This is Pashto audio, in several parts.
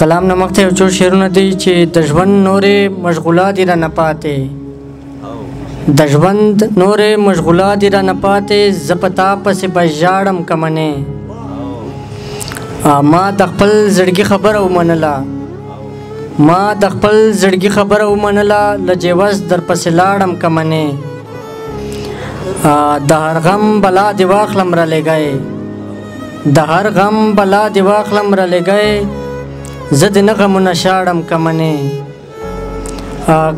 کلام نه مخته یو څو شعرونه دي چې د ژوند نورې مشغولا دي را نه پاتې د ژوند نورې مشغولا دي را نه پاتې زه په تا پسې به ژاړم که منې ما د خپل زړګي خبره ومنله ما د خپل زړګي خبره ومنله له جیوز در پسې لاړم که منې د هر غم بلا دې واخلم را لېږی د هر غم بلا دی واخلم را لګی زه د نه غمونه شاړم کمنې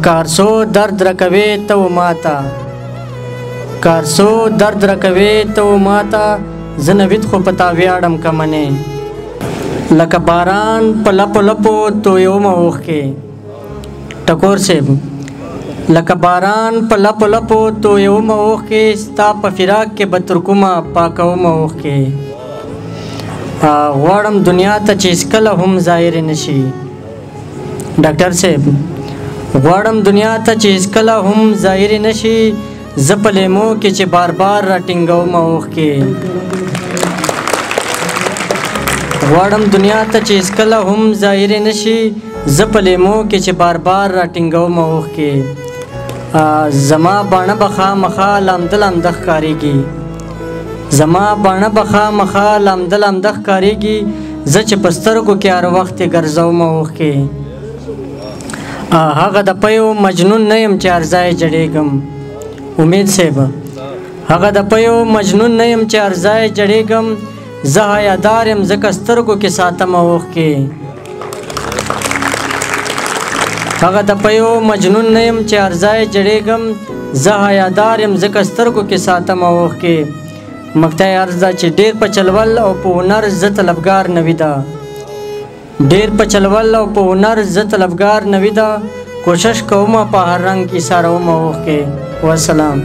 کارسو درد رکوي ته و ماته کارسو درد رکوي ته و ماته زه نوید خو په تا ویاړم کمنې لکه باران په لپو لپو تویوم اوښکې ټکور صاحب لکه باران په لپو لپو تو یو موخ کې ستا په فراق کې به تر کومه پاکو موخ کې غواړم دنیا ته چې اسکله هم ظاهر نشي ډاکټر صاحب غواړم دنیا ته چې اسکله هم ظاهر نشي زه په لیمو کې چې بار بار راټینګوم اوښکې غواړم دنیا ته چې هېڅکله هم ظاهرې نه شي زه په لیمو کې چې بار بار راټینګوم اوښکې زما باڼه به خامخا لامده لامده ښکارېږي زما باڼه به خامخا لامده لامده ښکارېږي زه چې په سترګو کې هر وخت ګرځوم اوښکې هغه د پیو مجنون نه يم چې ارزای جړېږم امید صاحب هغه د پیو مجنون نه يم چې ارزای جړېږم زه حیادار يم ځکه سترګو کې ساتم اوښکې هغه د پیو مجنون نه يم چې ارزای جړېږم زه حیادار يم ځکه سترګو کې ساتم اوښکې مکتای ارزه چې ډېر په چلول او په هنر زه طلبګار نه وي ده ډیر په چلول او په هنر زه طلبګار نوی ده کوشش کوم په هر رنګ کې ساره وم اوخ کې وسلام